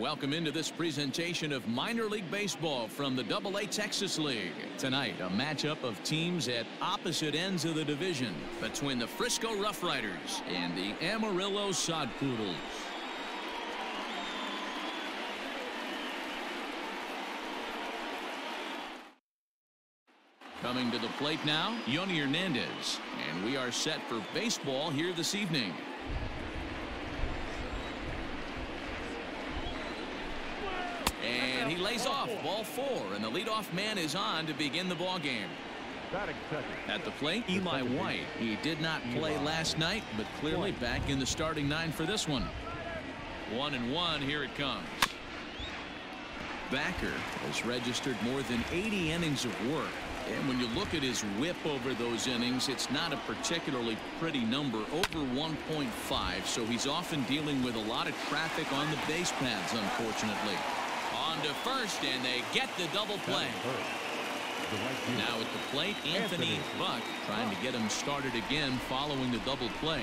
Welcome into this presentation of minor league baseball from the Double-A Texas League. Tonight, a matchup of teams at opposite ends of the division between the Frisco Rough Riders and the Amarillo Sod Poodles. Coming to the plate now, Yonny Hernandez. And we are set for baseball here this evening. And he lays off ball four and the leadoff man is on to begin the ball game. At the plate Eli White he did not play last night but clearly back in the starting nine for this one. One and one here it comes. Backer has registered more than 80 innings of work and when you look at his whip over those innings, it's not a particularly pretty number, over 1.5, so he's often dealing with a lot of traffic on the base paths, unfortunately. On to first, and they get the double play. Now at the plate, Anthony Buck trying to get him started again following the double play.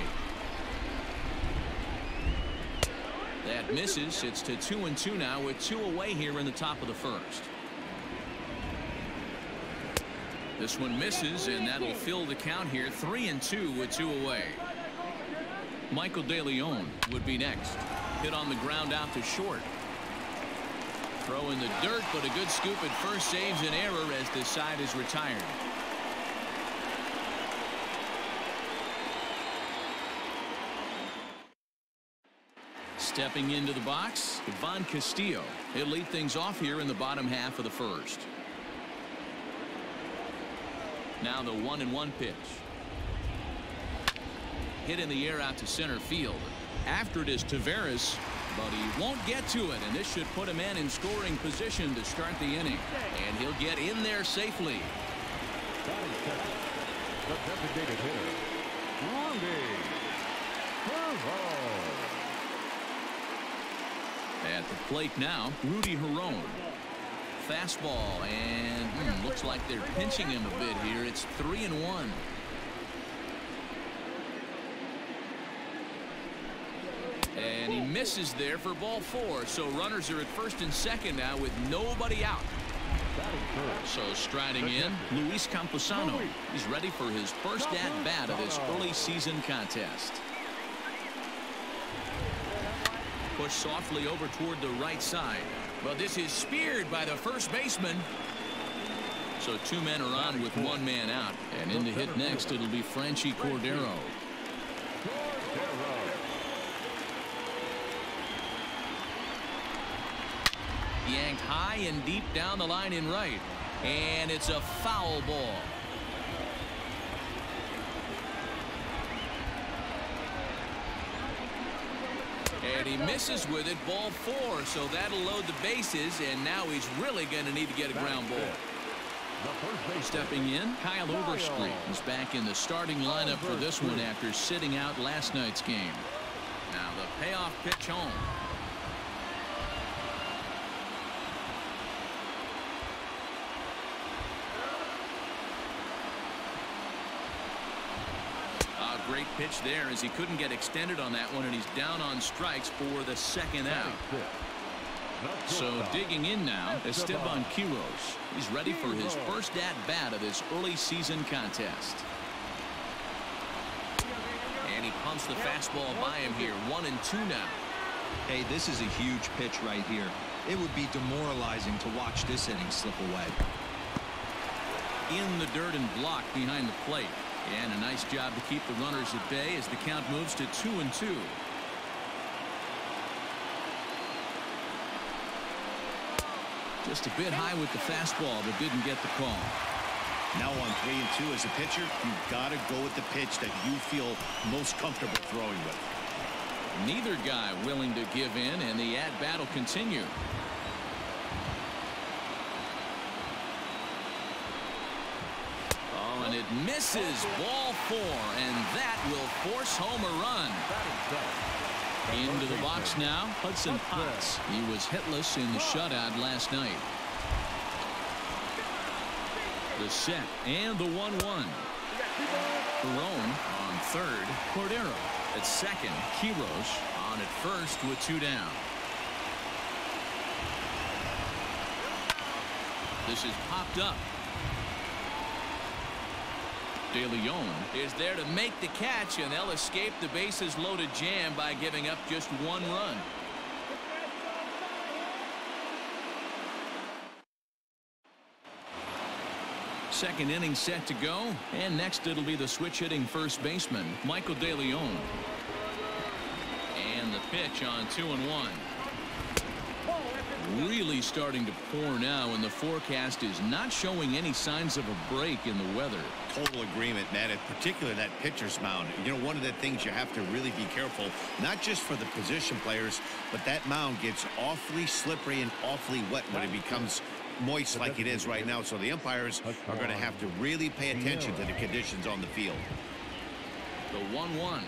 That misses. It's to two and two now with two away here in the top of the first. This one misses, and that'll fill the count here. Three and two with two away. Michael DeLeon would be next. Hit on the ground out to short. Throw in the dirt, but a good scoop at first saves an error as the side is retired. Stepping into the box, Ivan Castillo. He'll lead things off here in the bottom half of the first. Now the one and one pitch. Hit in the air out to center field. After it is Taveras, but he won't get to it, and this should put a man in scoring position to start the inning. And he'll get in there safely. The designated hitter. At the plate now, Rudy Herron fastball and hmm, looks like they're pinching him a bit here. It's three and one. And he misses there for ball four. So runners are at first and second now with nobody out. So striding in, Luis Campusano. He's ready for his first at bat of this early season contest. Push softly over toward the right side. But this is speared by the first baseman. So two men are on with one man out. And in to hit next, it'll be Franchy Cordero. Yanked high and deep down the line in right. And it's a foul ball. And he misses with it ball four so that'll load the bases and now he's really going to need to get a ground ball. Stepping in Kyle Overstreet is back in the starting lineup for this one after sitting out last night's game. Now the payoff pitch home. great pitch there as he couldn't get extended on that one and he's down on strikes for the second out. So digging in now Esteban Quiroz. He's ready for his first at bat of this early season contest. And he pumps the fastball by him here. One and two now. Hey, this is a huge pitch right here. It would be demoralizing to watch this inning slip away. In the dirt and blocked behind the plate. And a nice job to keep the runners at bay as the count moves to two and two. Just a bit high with the fastball but didn't get the call. Now on three and two as a pitcher you've got to go with the pitch that you feel most comfortable throwing with. Neither guy willing to give in and the at bat will continue. misses ball four, and that will force home a run. Into the box now, Hudson Potts. He was hitless in the shutout last night. The set and the 1-1. Barone on third, Cordero at second, Quiroz on at first with two down. This is popped up De Leon is there to make the catch, and they'll escape the bases loaded jam by giving up just one run. Second inning set to go, and next it'll be the switch hitting first baseman, Michael De Leon. And the pitch on two and one. Really starting to pour now, and the forecast is not showing any signs of a break in the weather. Total agreement, Matt, in particular that pitcher's mound. You know, one of the things you have to really be careful, not just for the position players, but that mound gets awfully slippery and awfully wet when it becomes moist like it is right now. So the umpires are going to have to really pay attention to the conditions on the field. The 1-1.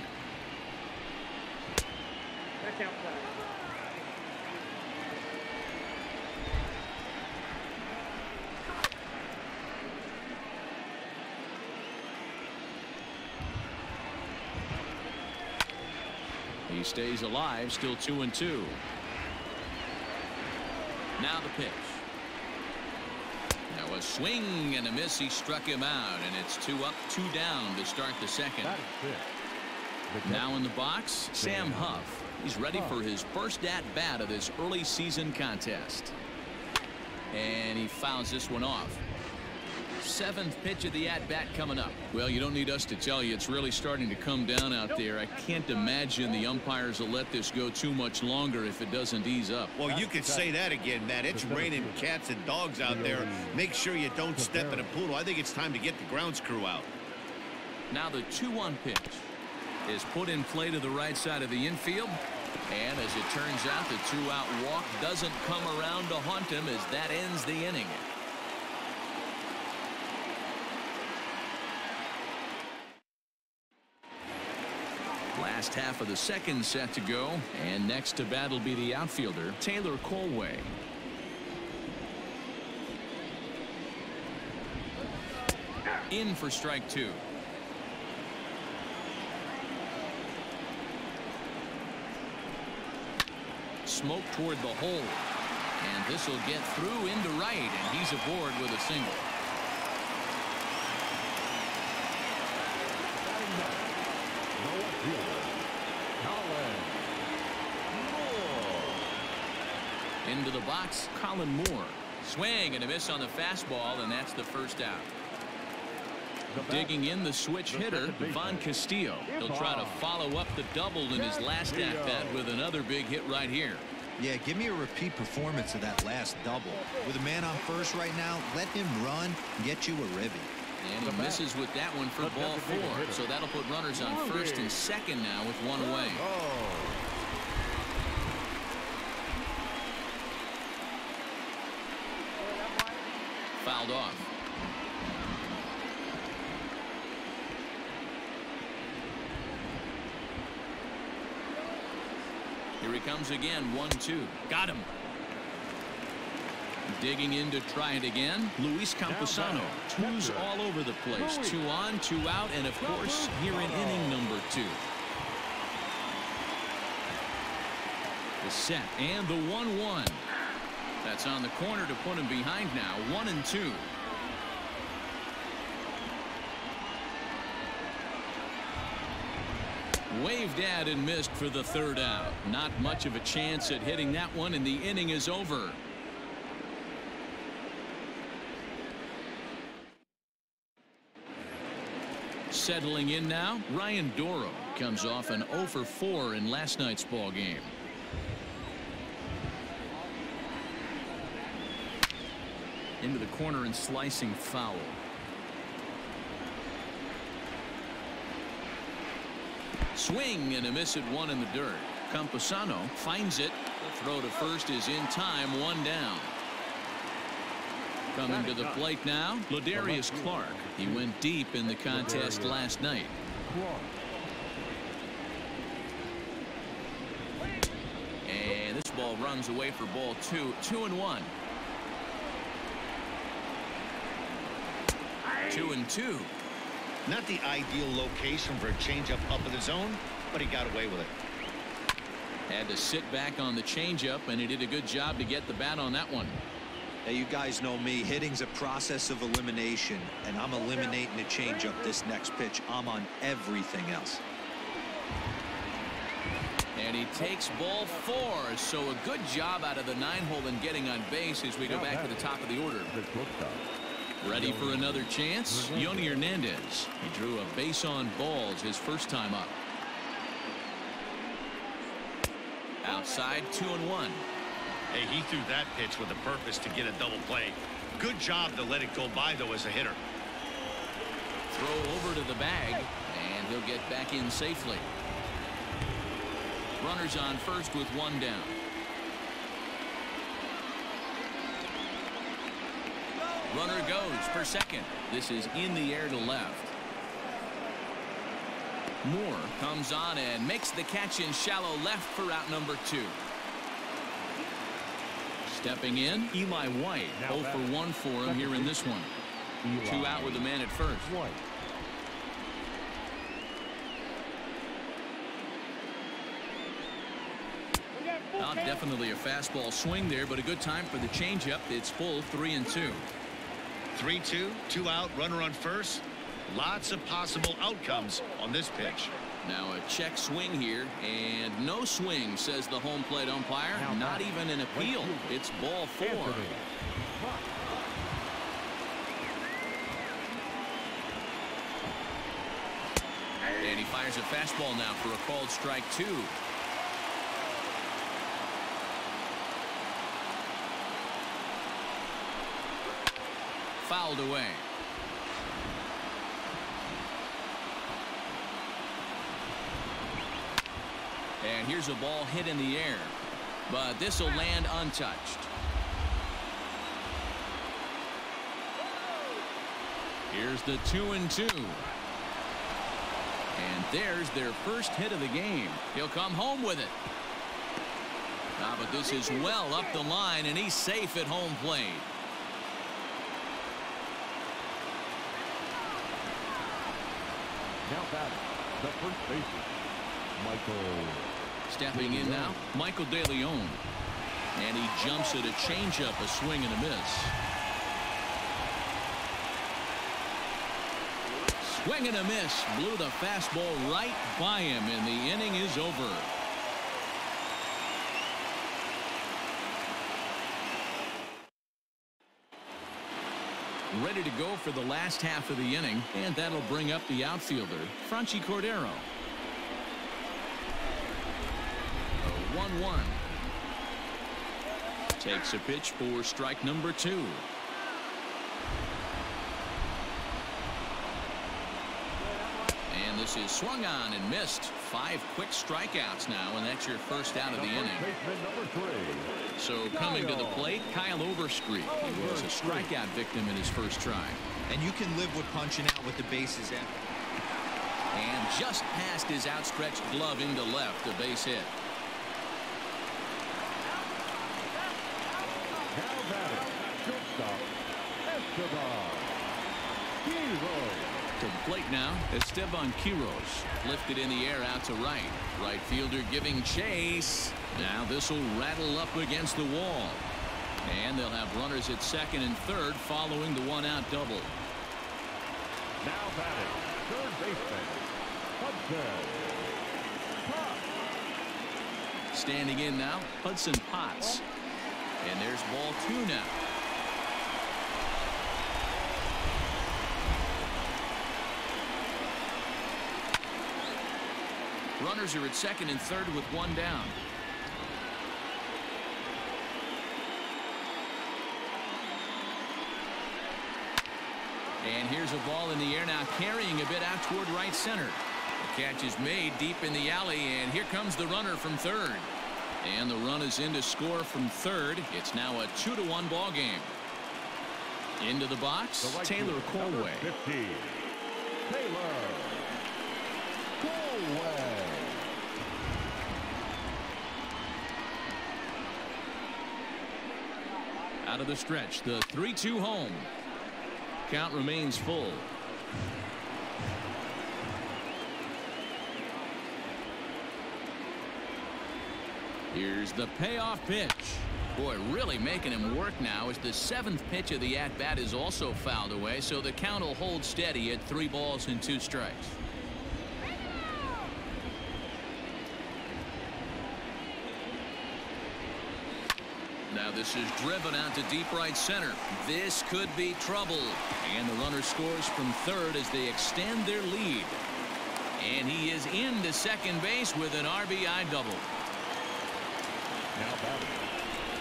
Stays alive, still 2 and 2. Now the pitch. Now a swing and a miss. He struck him out, and it's two up, two down to start the second. Batting fifth. The Now in the box, Sam Huff. He's ready for his first at bat of this early season contest. And he fouls this one off. Seventh pitch of the at bat coming up. Well, you don't need us to tell you it's really starting to come down out there. I can't imagine the umpires will let this go too much longer if it doesn't ease up. Well, you could say that again, Matt. It's raining cats and dogs out there. Make sure you don't step in a poodle. I think it's time to get the grounds crew out. Now the 2-1 pitch is put in play to the right side of the infield. And as it turns out, the two-out walk doesn't come around to haunt him as that ends the inning. Last half of the second set to go. And next to bat will be the outfielder, Taylor Kohlwey. In for strike two. Smoke toward the hole. And this will get through into right, and he's aboard with a single. batting ninth. No left fielder. Colin Moore. Into the box, Colin Moore. Swing and a miss on the fastball, and that's the first out. Digging in the switch hitter, second. Von Castillo. He'll try to follow up the double in his last at bat with another big hit right here. Yeah, give me a repeat performance of that last double. With a man on first right now, let him run and get you a ribby. And he misses with that one for ball four. So that'll put runners on first and second now with one away. Oh. Fouled off. Again. One, two. Got him. Digging in to try it again. Luis Campusano. Twos all over the place. Two on, two out, and of course, here in inning number two. The set and the 1-1. That's on the corner to put him behind now. One and two. Waved at and missed for the third out. Not much of a chance at hitting that one, and the inning is over. Settling in now, Ryan Dorow comes off an 0 for 4 in last night's ball game. Into the corner and slicing foul. Swing and a miss at one in the dirt. Campusano finds it. The throw to first is in time, one down. Coming to the plate now, Ladarius Clark. He went deep in the contest last night. And this ball runs away for ball two. Two and one. Two and two. Not the ideal location for a changeup up in the zone, but he got away with it. Had to sit back on the changeup, and he did a good job to get the bat on that one. Hey, you guys know me. Hitting's a process of elimination, and I'm eliminating the changeup this next pitch. I'm on everything else. And he takes ball four. So a good job out of the nine hole in getting on base as we go back to the top of the order. Ready for another chance? Yonny Hernandez. He drew a base on balls his first time up. Outside two and one. Hey, he threw that pitch with a purpose to get a double play. Good job to let it go by, though, as a hitter. Throw over to the bag, and he'll get back in safely. Runners on first with one down. Runner goes for second. This is in the air to left. Moore comes on and makes the catch in shallow left for out number two. Stepping in, Eli White. 0 for 1 for him here in this one. Two out with the man at first. White. Not definitely a fastball swing there, but a good time for the changeup. It's full three and two. 3 2, two out, runner on first. Lots of possible outcomes on this pitch. Now a check swing here, and no swing, says the home plate umpire. Not even an appeal. It's ball four. Anthony. And he fires a fastball now for a called strike two. Fouled away. And here's a ball hit in the air. But this will land untouched. Here's the two and two. And there's their first hit of the game. He'll come home with it. Ah, but this is well up the line, and he's safe at home plate. Now the first baseman, Michael. Stepping in now, Michael De Leon. And he jumps at a changeup, a swing and a miss. Swing and a miss. Blew the fastball right by him, and the inning is over. Ready to go for the last half of the inning, and that'll bring up the outfielder, Franchy Cordero. 1-1. Takes a pitch for strike number two. And is swung on and missed. Five quick strikeouts now, and that's your first out of the The first inning. number three. So coming to the plate, Kyle Overstreet. He was a strikeout victim in his first try. And you can live with punching out with the bases empty. And just past his outstretched glove into left, a base hit. Now batting, shortstop, Esteban. Hero. To the plate now, Esteban Quiroz. Lifted in the air out to right. Right fielder giving chase. Now this will rattle up against the wall. And they'll have runners at second and third following the one out double. Now batting, third baseman, Hudson. Potts. Standing in now, Hudson Potts. And there's ball two now. Runners are at second and third with one down. And here's a ball in the air now carrying a bit out toward right center. The catch is made deep in the alley and here comes the runner from third. And the run is in to score from third. It's now a two to one ball game. Into the box The right Taylor Kohlwey. Taylor Kohlwey. Out of the stretch the 3-2 home. Count remains full. Here's the payoff pitch. Boy, really making him work now as the seventh pitch of the at-bat is also fouled away, so the count will hold steady at three balls and two strikes. Now this is driven out to deep right center. This could be trouble. And the runner scores from third as they extend their lead. And he is into second base with an RBI double. Now batting,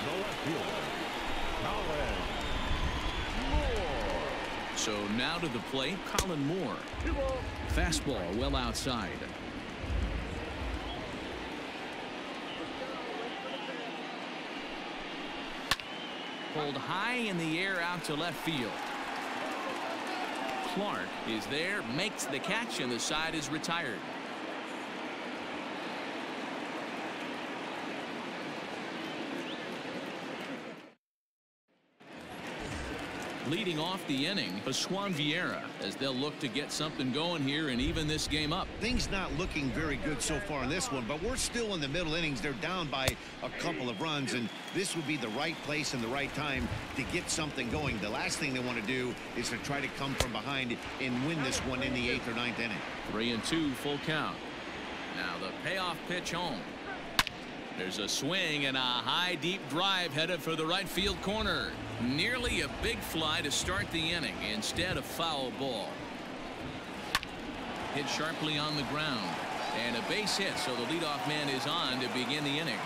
the left fielder, Colin Moore. So now to the plate, Colin Moore. Fastball well outside. Pulled high in the air out to left field. Clark is there, makes the catch, and the side is retired. Leading off the inning, Pascual Vieira, as they'll look to get something going here and even this game up. Things not looking very good so far in this one, but we're still in the middle innings. They're down by a couple of runs, and this would be the right place and the right time to get something going. The last thing they want to do is to try to come from behind and win this one in the eighth or ninth inning. Three and two, full count. Now the payoff pitch home. There's a swing and a high deep drive headed for the right field corner. Nearly a big fly to start the inning. Instead a foul ball. Hit sharply on the ground. And a base hit so the leadoff man is on to begin the inning.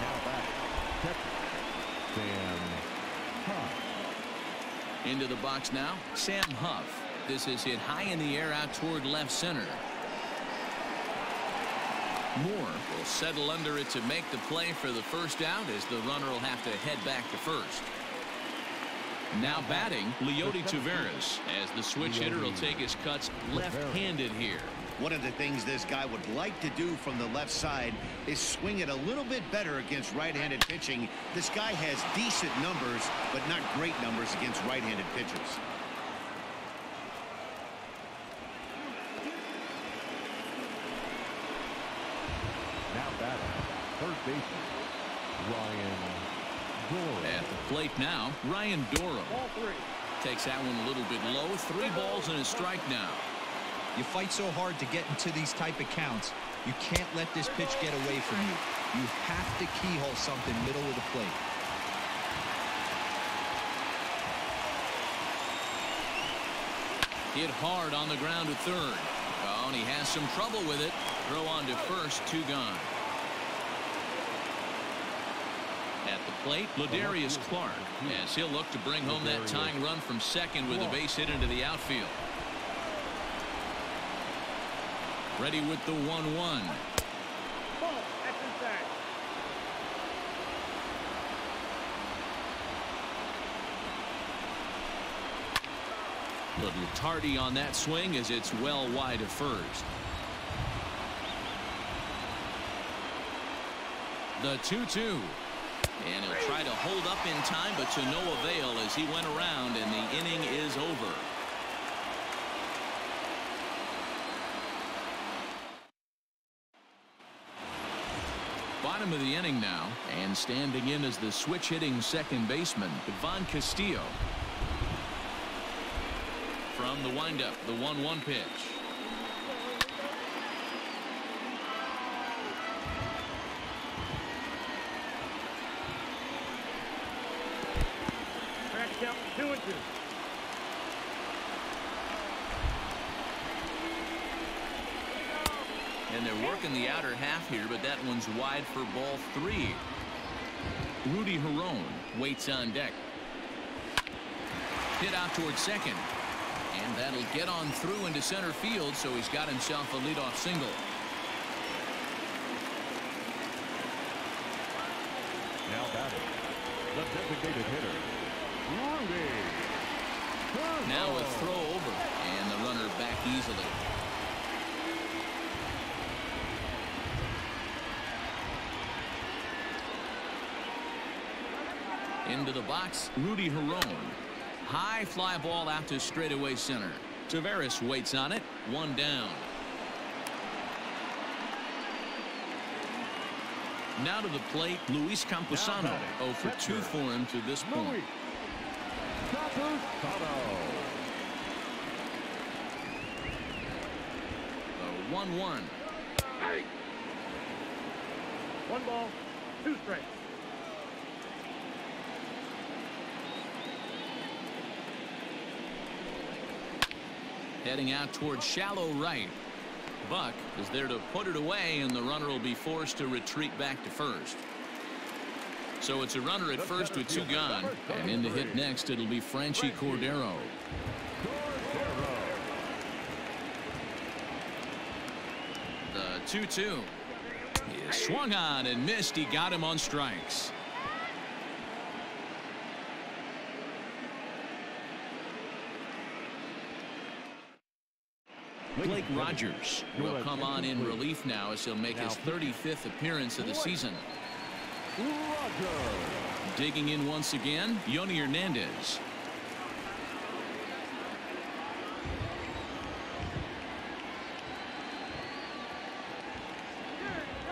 Now batting, Sam Huff. Into the box now, Sam Huff. This is hit high in the air out toward left center. Moore will settle under it to make the play for the first out as the runner will have to head back to first. Now batting, Leody Taveras as the switch hitter will take his cuts left-handed here. One of the things this guy would like to do from the left side is swing it a little bit better against right-handed pitching. This guy has decent numbers, but not great numbers against right-handed pitchers. Now batting, third Ryan Doran. At the plate now, Ryan Dorow takes that one a little bit low. Three balls and a strike now. You fight so hard to get into these type of counts. You can't let this pitch get away from you. You have to keyhole something middle of the plate. Hit hard on the ground to third. Oh, and he has some trouble with it. Throw on to first, two gone. At the plate, Ladarius Clark, as he'll look to bring home that tying run from second with a base hit into the outfield. Ready with the 1-1. Little tardy on that swing as it's well wide of first. The 2-2. And he'll try to hold up in time, but to no avail as he went around and the inning is over. Bottom of the inning now, and standing in as the switch hitting second baseman, Ivan Castillo. From the windup, the 1-1 pitch. And they're working the outer half here, but that one's wide for ball three. Rudy Herron waits on deck. Hit out towards second. And that'll get on through into center field, so he's got himself a leadoff single. Now batting, the designated hitter, Rudy. Now a throw over, and the runner back easily. Into the box, Rudy Herron. High fly ball out to straightaway center. Taveras waits on it. One down. Now to the plate, Luis Campusano. 0 for 2 for him to this point. The 1-1. One ball, two strikes. Heading out towards shallow right. Buck is there to put it away, and the runner will be forced to retreat back to first. So it's a runner at first with two gone. And in the hit next, it'll be Franchy Cordero. The 2-2. He swung on and missed. He got him on strikes. Blake Rogers will come on in relief now as he'll make his 35th appearance of the season. Digging in once again, Yonny Hernandez.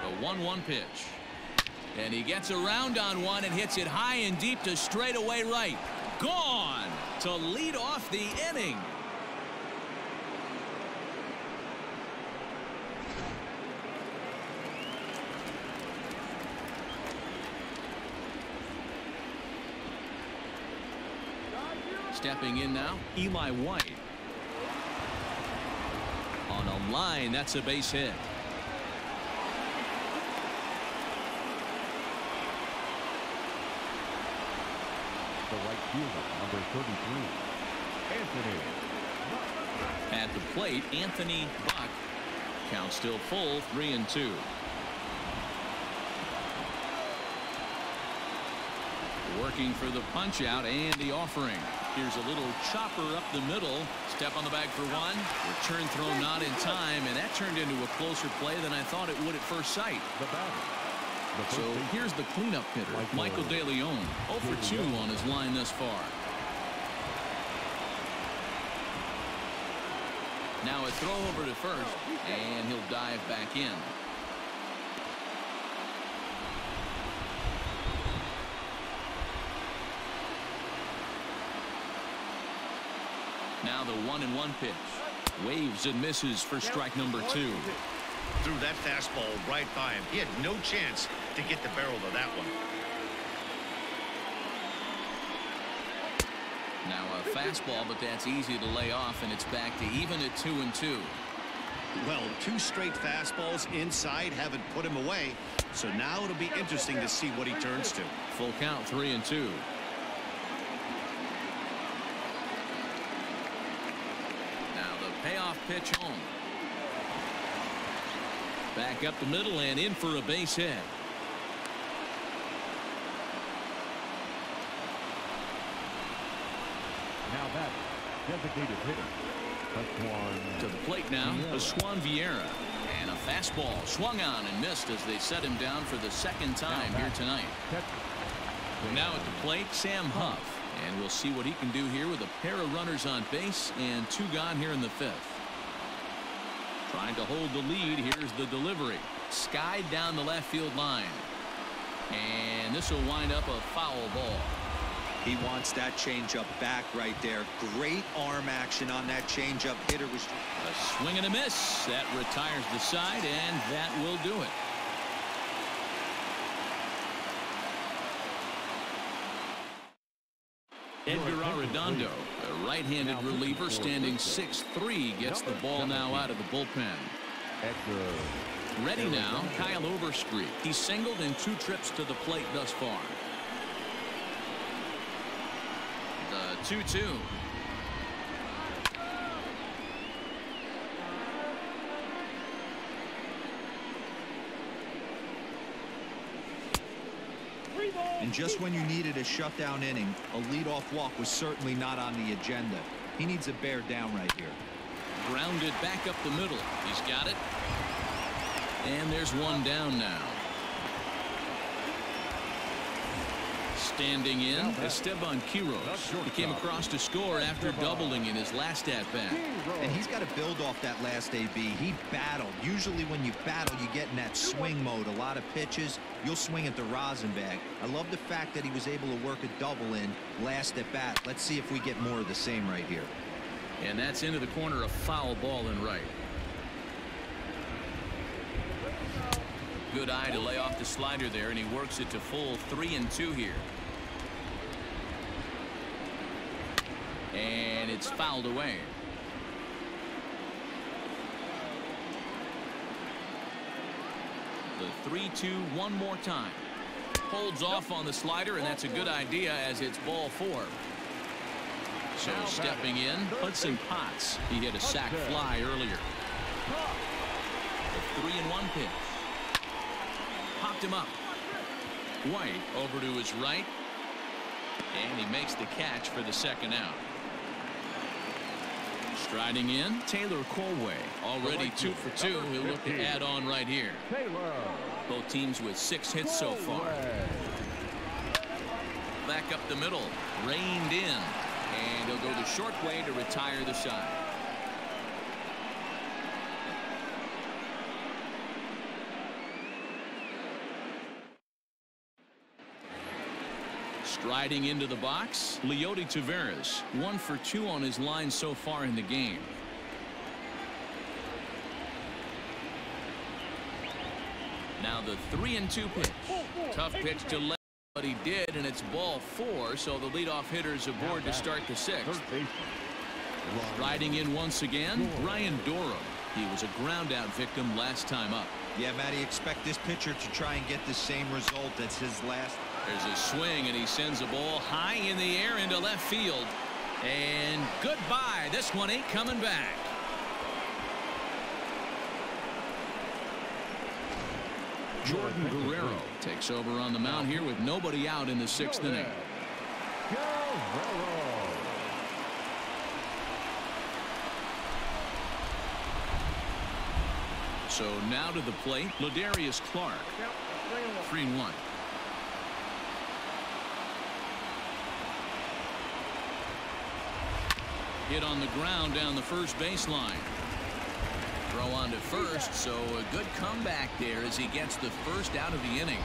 A 1-1 pitch. And he gets around on one and hits it high and deep to straightaway right. Gone to lead off the inning. Stepping in now, Eli White. On a line, that's a base hit. The right fielder, number 33, Anthony. At the plate, Anthony Buck. Count still full, three and two. Working for the punch out and the offering. Here's a little chopper up the middle. Step on the bag for one. Return throw not in time, and that turned into a closer play than I thought it would at first sight. So here's the cleanup hitter, Michael De Leon. 0 for 2 on his line thus far. Now a throw over to first, and he'll dive back in. Now the one and one pitch. Waves and misses for strike number two. Threw that fastball right by him. He had no chance to get the barrel of that one. Now a fastball, but that's easy to lay off, and it's back to even at two and two. Well, two straight fastballs inside haven't put him away. So now it'll be interesting to see what he turns to. Full count, three and two. Now the payoff pitch home. Back up the middle and in for a base hit. Now that designated hitter, Pascuan To the plate now, Swan Vieira. And a fastball swung on and missed as they set him down for the second time here tonight. Now at the plate, Sam Huff. And we'll see what he can do here with a pair of runners on base and two gone here in the fifth. Trying to hold the lead. Here's the delivery. Skied down the left field line. And this will wind up a foul ball. He wants that changeup back right there. Great arm action on that changeup. Hitter was A swing and a miss. That retires the side, and that will do it. Edgar Arredondo, right-handed reliever standing 6-3 gets the ball now out of the bullpen. Ready now, Kyle Overstreet. He singled in two trips to the plate thus far. The 2-2. And just when you needed a shutdown inning, a leadoff walk was certainly not on the agenda. He needs a bear down right here. Grounded back up the middle. He's got it. And there's one down now. Standing in, is Esteban Quiroz. He came across to score after doubling in his last at-bat. And he's got to build off that last AB. He battled. Usually when you battle, you get in that swing mode. A lot of pitches, you'll swing at the rosin bag. I love the fact that he was able to work a double in last at bat. Let's see if we get more of the same right here. And that's into the corner, a foul ball and right. Good eye to lay off the slider there, and he works it to full three and two here. And it's fouled away. The 3-2 one more time. Holds off on the slider, and that's a good idea as it's ball four. So stepping in, Hudson Potts. He hit a sac fly earlier. The three and one pitch. Popped him up. White over to his right. And he makes the catch for the second out. Striding in, Taylor Kohlwey. Already two for two. He'll look to add on right here. Both teams with six hits so far. Back up the middle. Reined in. And he'll go the short way to retire the side. Striding into the box, Leody Taveras, one for two on his line so far in the game. Now the three and two pitch. Tough pitch to left, but he did, and it's ball four, so the leadoff hitter's aboard to start the sixth. Riding in once again, Ryan Dorow. He was a ground out victim last time up. Yeah, Matty, expect this pitcher to try and get the same result as his last. There's a swing, and he sends a ball high in the air into left field. And goodbye. This one ain't coming back. Jordan Guerrero takes over on the mound here with nobody out in the sixth inning. So now to the plate, Ladarius Clark. Three and one. Hit on the ground down the first baseline. Throw on to first, so a good comeback there as he gets the first out of the inning.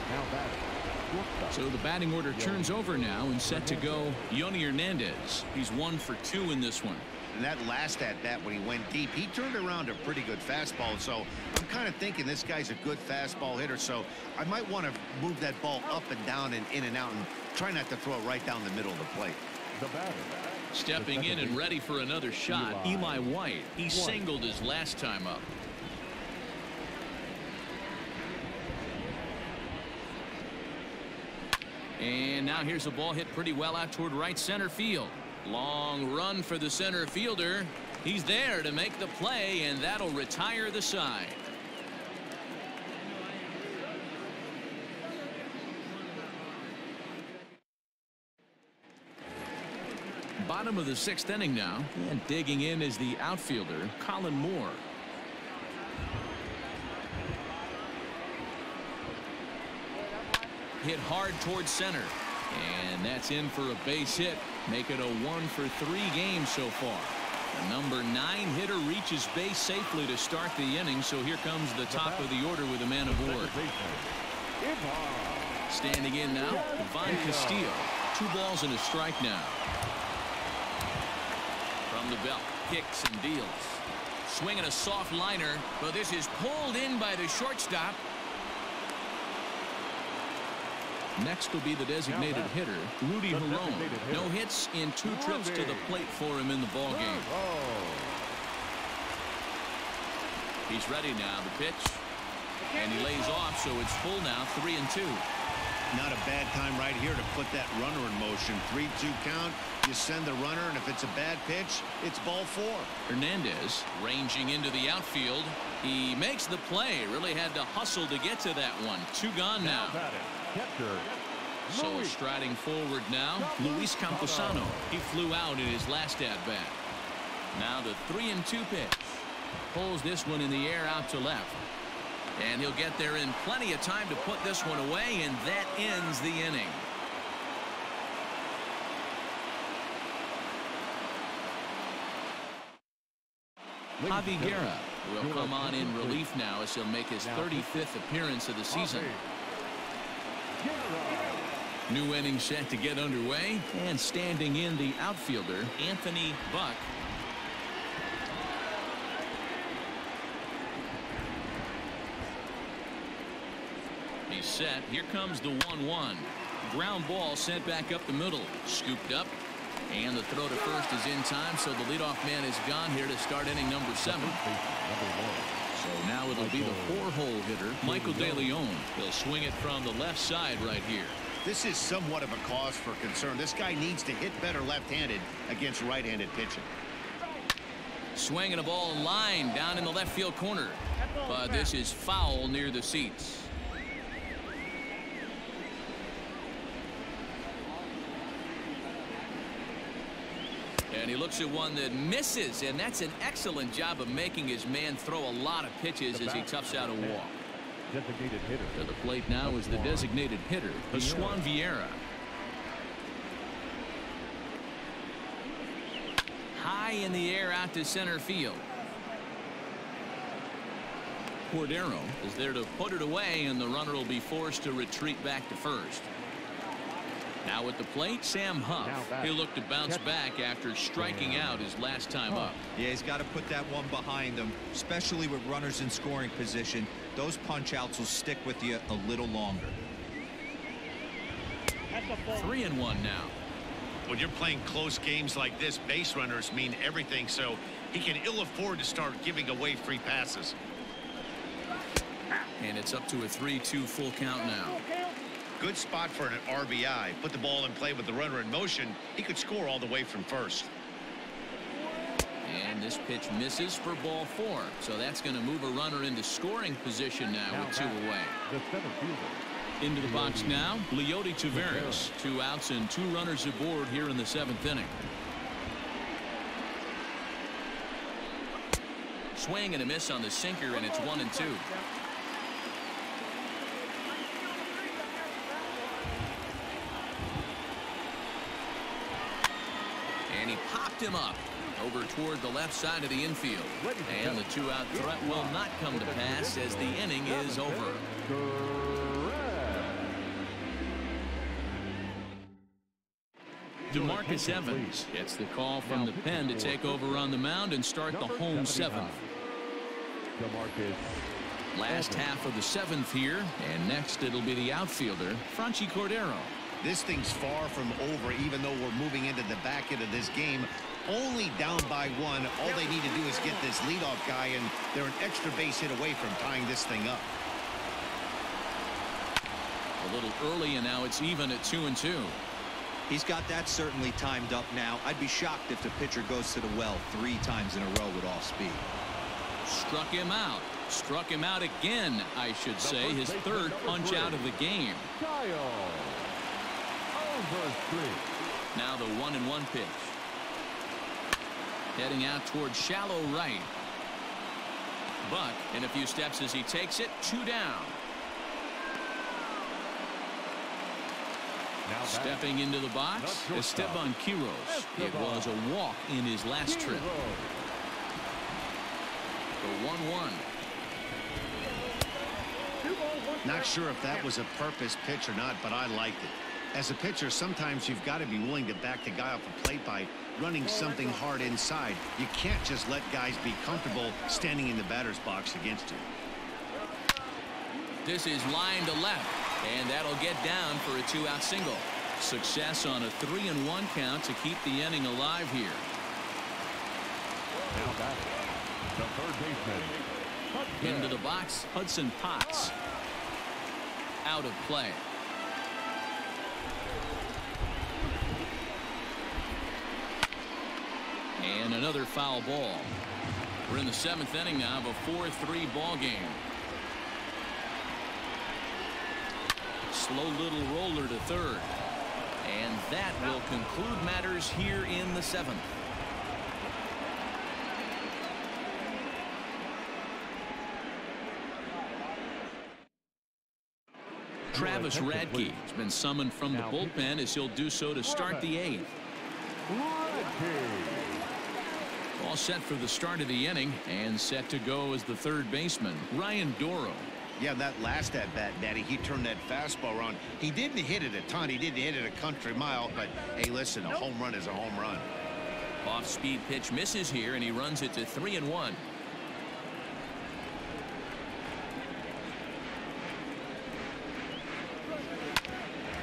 So the batting order turns over now and set to go Yonny Hernandez. He's one for two in this one. And that last at bat when he went deep, he turned around a pretty good fastball. So I'm kind of thinking this guy's a good fastball hitter. So I might want to move that ball up and down and in and out and try not to throw it right down the middle of the plate. The batter. Stepping in and ready for another shot, Eli White. He singled his last time up. And now here's a ball hit pretty well out toward right center field. Long run for the center fielder. He's there to make the play, and that'll retire the side. Bottom of the sixth inning now, and digging in is the outfielder, Colin Moore. Hit hard towards center. And that's in for a base hit. Make it a one for three game so far. The number nine hitter reaches base safely to start the inning. So here comes the top of the order with a man aboard. Standing in now, Ivan Castillo. Two balls and a strike now. From the belt, kicks and deals. Swinging a soft liner, but this is pulled in by the shortstop. Next will be the designated hitter, Rudy Jarón. No hits in two trips to the plate for him in the ball game. He's ready now. The pitch. And he lays off, so it's full now, three and two. Not a bad time right here to put that runner in motion. 3-2 count. You send the runner, and if it's a bad pitch, it's ball four. Hernandez ranging into the outfield. He makes the play. Really had to hustle to get to that one. Two gone now. So striding forward now, Luis Campusano. He flew out in his last at bat. Now the three and two pitch. Pulls this one in the air out to left. And he'll get there in plenty of time to put this one away, and that ends the inning. Javi Guerra will come on in relief now as he'll make his 35th appearance of the season. New inning set to get underway, and standing in the outfielder, Anthony Buck. Set. Here comes the 1-1. Ground ball sent back up the middle. Scooped up. And the throw to first is in time, so the leadoff man is gone here to start inning number seven. So now it'll be the four-hole hitter, Michael DeLeon. He'll swing it from the left side right here. This is somewhat of a cause for concern. This guy needs to hit better left-handed against right-handed pitching. Swinging a ball line down in the left field corner. But this is foul near the seats. He looks at one that misses, and that's an excellent job of making his man throw a lot of pitches as he toughs out a walk. Designated hitter. To the plate now is the designated hitter, Juan Vieira. High in the air out to center field. Cordero is there to put it away, and the runner will be forced to retreat back to first. Now at the plate, Sam Huff. He'll look to bounce back after striking out his last time up. Yeah, he's got to put that one behind him, especially with runners in scoring position. Those punch outs will stick with you a little longer. Three and one now. When you're playing close games like this, base runners mean everything, so he can ill afford to start giving away free passes. And it's up to a 3-2 full count now. Good spot for an RBI. Put the ball in play with the runner in motion. He could score all the way from first. And this pitch misses for ball four. So that's going to move a runner into scoring position now, Now with two back, away. The seventh fielder. Into the box now, Leody Taveras. Two outs and two runners aboard here in the seventh inning. Swing and a miss on the sinker, and it's one and two. Popped him up over toward the left side of the infield. And the two-out threat will not come to pass as the inning is over. DeMarcus Evans gets the call from the pen to take over on the mound and start the home seventh. DeMarcus. Last half of the seventh here, and next it'll be the outfielder, Franchy Cordero. This thing's far from over, even though we're moving into the back end of this game. Only down by one. All they need to do is get this leadoff guy, and they're an extra base hit away from tying this thing up. A little early, and now it's even at two and two. He's got that certainly timed up now. I'd be shocked if the pitcher goes to the well three times in a row with off speed. Struck him out. Struck him out again, I should say. His third punch out of the game. Kyle. Overstreet. Now the one and one pitch. Heading out towards shallow right. Buck in a few steps as he takes it. Two down. Now. Stepping into the box, The shortstop. Esteban Quiroz. It was a walk in his last trip. Hero. The 1-1. Not sure if that was a purpose pitch or not, but I liked it. As a pitcher, sometimes you've got to be willing to back the guy off the plate by running something hard inside. You can't just let guys be comfortable standing in the batter's box against you. This is line to left, and that'll get down for a two-out single. Success on a three and one count to keep the inning alive here. Now back. The third baseman. Into the box, Hudson Potts. Out of play. And another foul ball. We're in the seventh inning now of a 4-3 ball game. Slow little roller to third. And that will conclude matters here in the seventh. Travis Radke has been summoned from the bullpen as he'll do so to start the eighth. Radke. All set for the start of the inning and set to go as the third baseman Ryan Dorow. Yeah, that last at bat, Daddy, he turned that fastball around. He didn't hit it a ton. He didn't hit it a country mile. But hey, listen, a home run is a home run. Off speed pitch misses here, and he runs it to three and one.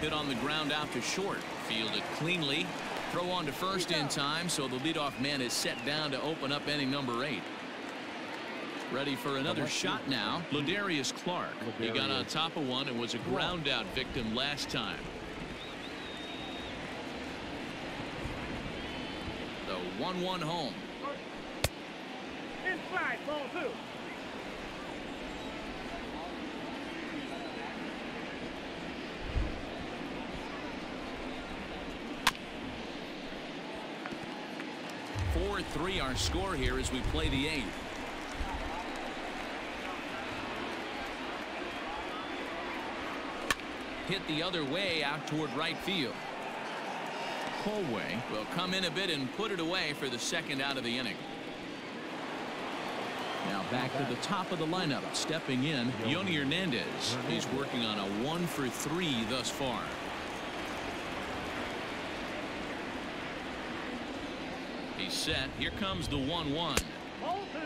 Hit on the ground out to short. Fielded cleanly. Throw on to first in time, so the leadoff man is set down to open up inning number eight. Ready for another shot now. LeDarious Clark. He got on top of one and was a ground out victim last time. The 1-1 home. Inside, ball two. Four three our score here as we play the eighth. Hit the other way out toward right field. Kohlwey will come in a bit and put it away for the second out of the inning. Now back to the top of the lineup stepping in Yonny Hernandez. He's working on a one for three thus far. He's set. Here comes the 1 1. Ball two.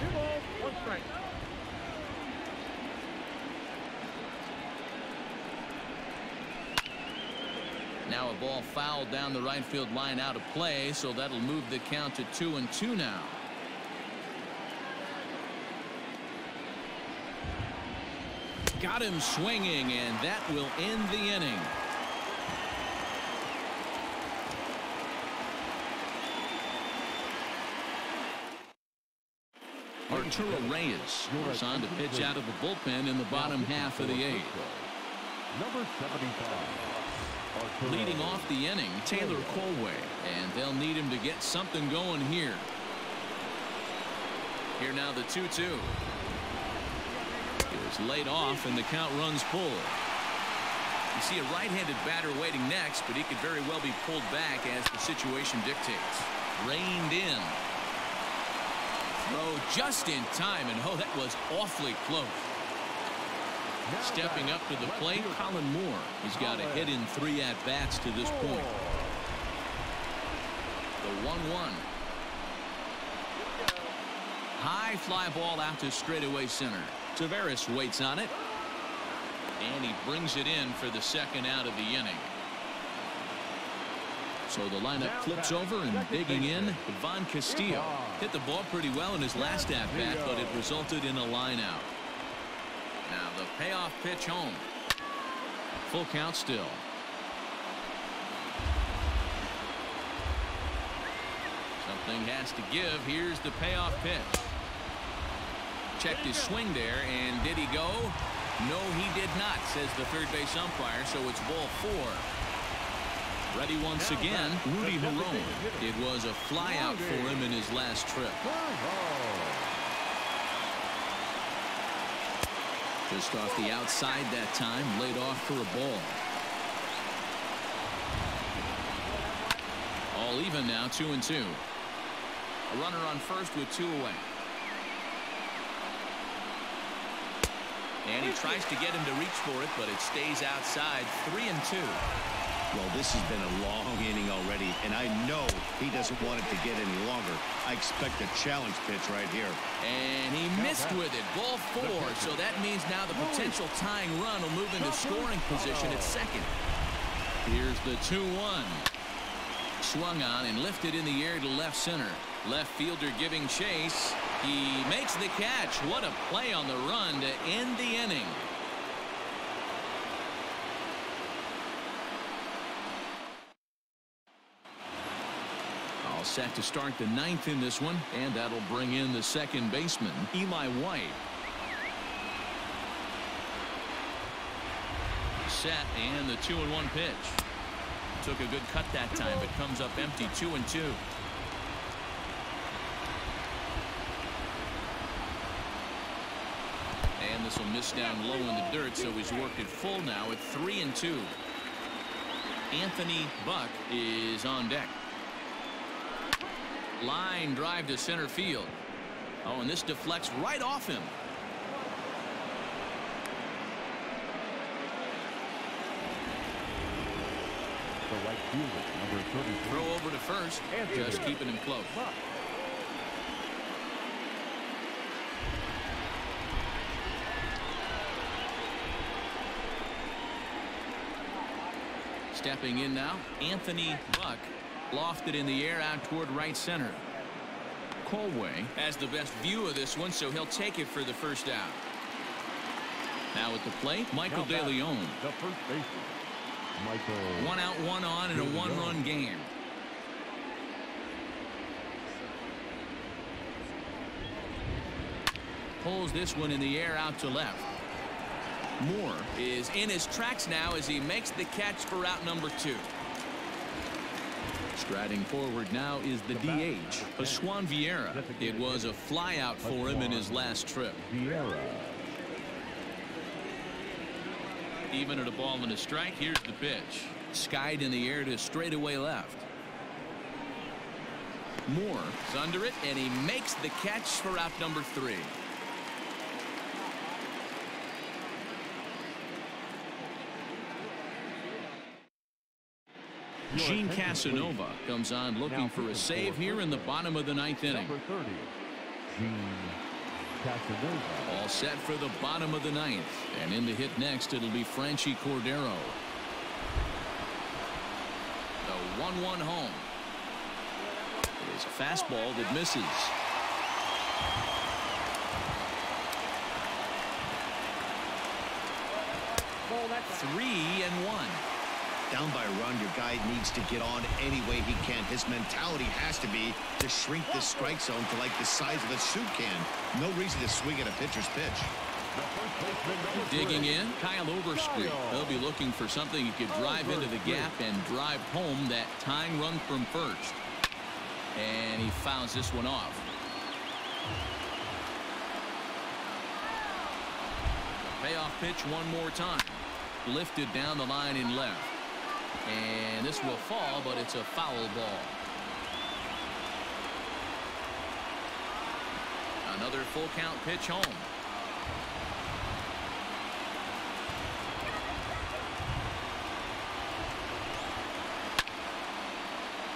Two balls, one strike. Now a ball fouled down the right field line out of play, so that'll move the count to two and two now. Got him swinging, and that will end the inning. Arturo Reyes goes on to pitch out of the bullpen in the bottom half of the eighth. Number 75. Leading off the inning, Taylor Kohlwey, and they'll need him to get something going here. Here now the 2 2. Is laid off, and the count runs full. You see a right-handed batter waiting next, but he could very well be pulled back as the situation dictates. Reined in. Throw just in time, and oh, that was awfully close. Stepping up to the plate, Colin Moore. He's got a hit in three at-bats to this point. The 1-1. High fly ball out to straightaway center. Taveras waits on it. And he brings it in for the second out of the inning. So the lineup flips over and digging in, Ivan Castillo. Hit the ball pretty well in his last at-bat, but it resulted in a line out. Now the payoff pitch home. Full count still. Something has to give. Here's the payoff pitch. Checked his swing there, and did he go? No, he did not, says the third base umpire, so it's ball four. Ready once again, Rudy Herron. It was a flyout for him in his last trip. Just off the outside that time, laid off for a ball. All even now, two and two. A runner on first with two away. And he tries to get him to reach for it, but it stays outside, three and two. Well, this has been a long inning already, and I know he doesn't want it to get any longer. I expect a challenge pitch right here. And he missed with it. Ball four. So that means now the potential tying run will move into scoring position at second. Here's the 2-1. Swung on and lifted in the air to left center. Left fielder giving chase. He makes the catch. What a play on the run to end the inning. Set to start the ninth in this one, and that'll bring in the second baseman, Eli White. Set and the two and one pitch. Took a good cut that time, but comes up empty two and two. And this will miss down low in the dirt, so he's worked it full now at three and two. Anthony Buck is on deck. Line drive to center field. Oh, and this deflects right off him. The right fielder, number 33. Throw over to first. and Just keeping him close. Stepping in now, Anthony Buck lofted in the air out toward right center. Kohlwey has the best view of this one, so he'll take it for the first out. Now at the plate, Michael batting, DeLeon. The first baseman, Michael. One out, one on in a one-run game. Pulls this one in the air out to left. Moore is in his tracks now as he makes the catch for out number two. Striding forward now is the DH, Paswan Vieira. It was a flyout for him in his last trip. Vieira. Even at a ball and a strike, here's the pitch. Skied in the air to straightaway left. Moore is under it, and he makes the catch for out number three. Gene Casanova comes on looking for a save here in the bottom of the ninth inning. Number 30, Gene Casanova. All set for the bottom of the ninth. And in to hit next, it'll be Franchy Cordero. The 1-1 home. It is a fastball that misses. Ball that time. Three and one. Down by a run, your guy needs to get on any way he can. His mentality has to be to shrink the strike zone to like the size of a soup can. No reason to swing at a pitcher's pitch. The first baseman, number Digging in, Kyle Overstreet. He'll be looking for something he could drive into the gap and drive home that tying run from first. And he fouls this one off. Payoff pitch one more time. Lifted down the line in left. And this will fall, but it's a foul ball. Another full count pitch home.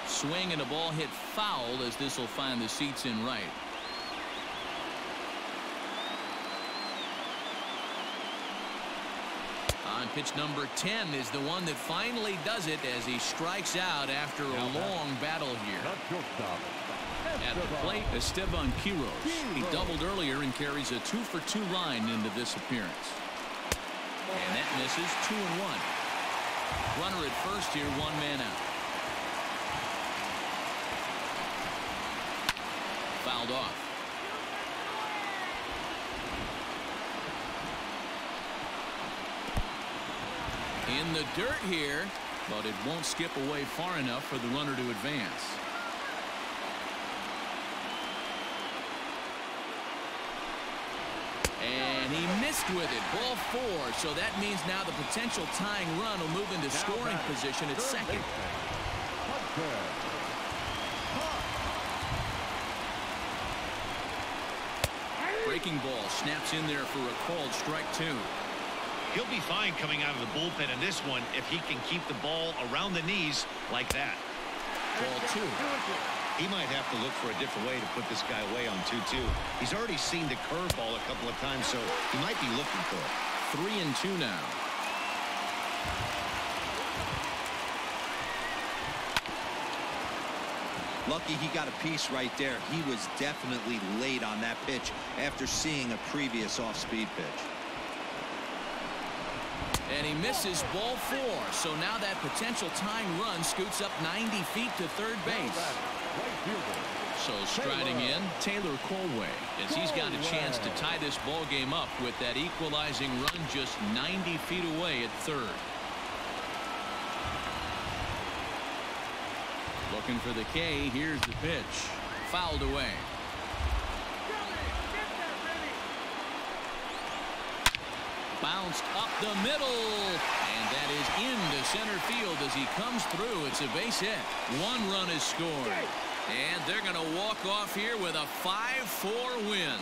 Swing and a ball hit foul as this will find the seats in right. On pitch number 10 is the one that finally does it as he strikes out after a long battle here. At the plate, Esteban Quiroz. He doubled earlier and carries a two for two line into this appearance. And that misses two and one. Runner at first here, one man out. Fouled off. In the dirt here, but it won't skip away far enough for the runner to advance. And he missed with it. Ball four. So that means now the potential tying run will move into scoring position at second. Breaking ball snaps in there for a called strike two. He'll be fine coming out of the bullpen in this one if he can keep the ball around the knees like that. Ball two. He might have to look for a different way to put this guy away on 2-2. He's already seen the curveball a couple of times, so he might be looking for it. Three and two now. Lucky he got a piece right there. He was definitely late on that pitch after seeing a previous off-speed pitch. And he misses ball four. So now that potential tying run scoots up 90 feet to third base. So striding in, Taylor Kohlwey, as he's got a chance to tie this ball game up with that equalizing run just 90 feet away at third. Looking for the K. Here's the pitch. Fouled away. Bounced up the middle. And that is into center field as he comes through. It's a base hit. One run is scored. And they're going to walk off here with a 5-4 win.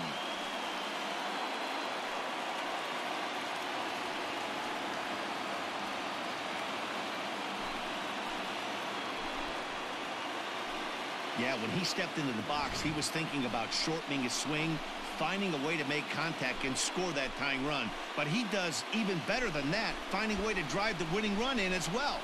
Yeah, when he stepped into the box, he was thinking about shortening his swing, finding a way to make contact and score that tying run. But he does even better than that, finding a way to drive the winning run in as well.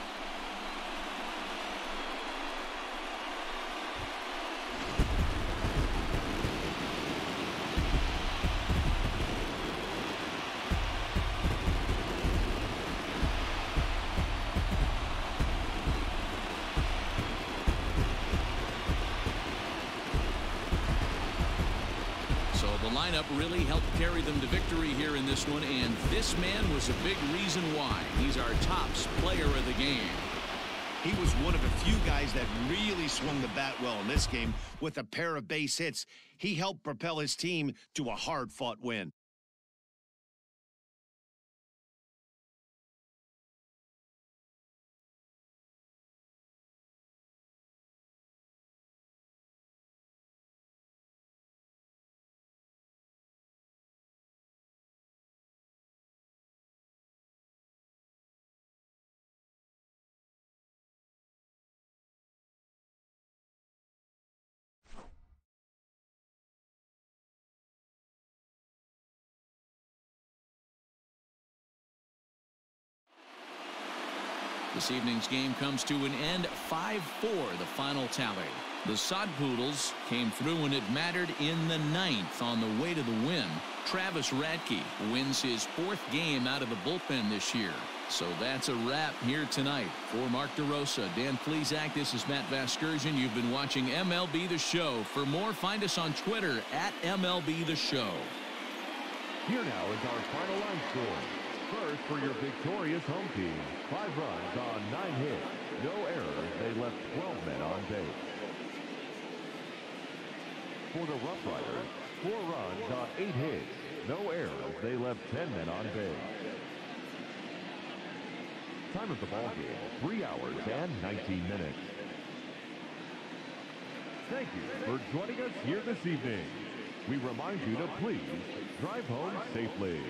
This man was a big reason why. He's our tops player of the game. He was one of a few guys that really swung the bat well in this game with a pair of base hits. He helped propel his team to a hard-fought win. This evening's game comes to an end 5-4 the final tally. The Sod Poodles came through when it mattered in the ninth on the way to the win. Travis Radke wins his fourth game out of the bullpen this year. So that's a wrap here tonight. For Mark DeRosa, Dan Plesac, this is Matt Vasgersian. You've been watching MLB The Show. For more, find us on Twitter at MLB The Show. Here now is our final line score. First for your victorious home team. Five runs on nine hits. No errors. They left 12 men on base. For the Rough Riders, four runs on eight hits. No errors. They left 10 men on base. Time of the ball game, 3 hours and 19 minutes. Thank you for joining us here this evening. We remind you to please drive home safely.